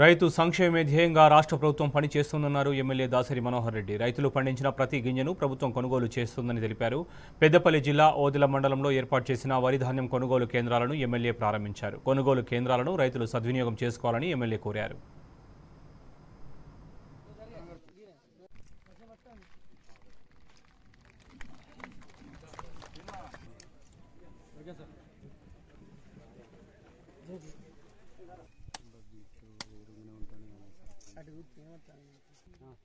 రైతు సంక్షేమే ధ్యేయంగా రాష్ట్ర ప్రభుత్వం పనిచేస్తుందన్నారు ఎమ్మెల్యే దాసరి మనోహర్ రెడ్డి. రైతులు పండించిన ప్రతి గింజను ప్రభుత్వం కొనుగోలు చేస్తుందని తెలిపారు. పెద్దపల్లి జిల్లా ఓదెల మండలంలో ఏర్పాటు చేసిన వరి ధాన్యం కొనుగోలు కేంద్రాలను ఎమ్మెల్యే ప్రారంభించారు. కొనుగోలు కేంద్రాలను రైతులు సద్వినియోగం చేసుకోవాలని ఎమ్మెల్యే కోరారు. 你不要整你不啊